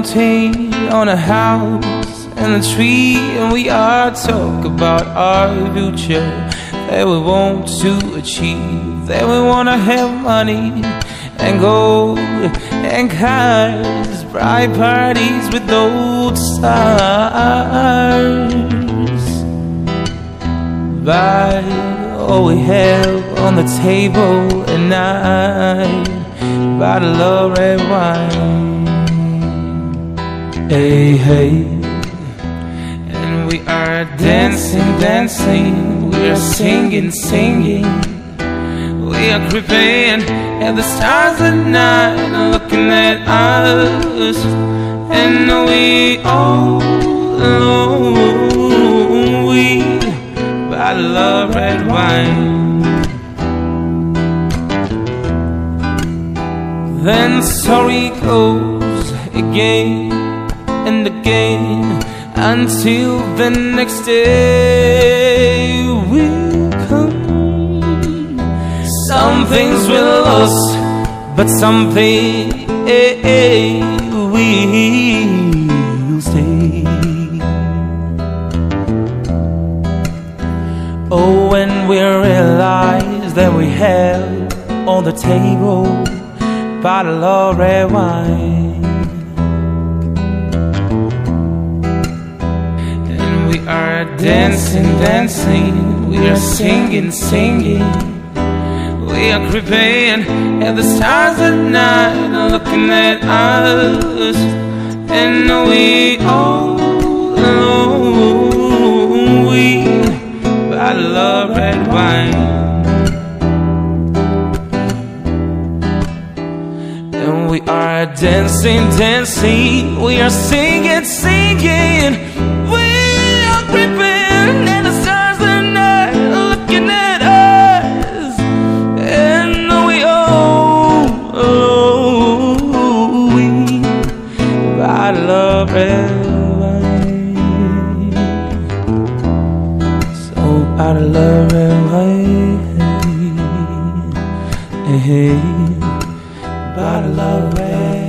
mountain, on a house, and a tree, and we all talk about our future that we want to achieve, that we wanna have money and gold and cars, bright parties with old stars. Buy all we have on the table at night, bottle of red wine. Hey, hey. And we are dancing, dancing, we are singing, singing. We are creeping at the stars at night, looking at us, and we all know we bottle of red wine. Then sorry goes again and again until the next day will come. Some things we lost, but something we will stay. Oh, when we realize that we have on the table bottle of red wine. And we are dancing, dancing, we are singing, singing. We are creeping at the stars at night, looking at us, and we all are dancing, dancing, we are singing, singing. We are creeping at the stars at night, looking at us. And we all, oh, we bottle of red wine. So of red wine. Hey, hey bottle of red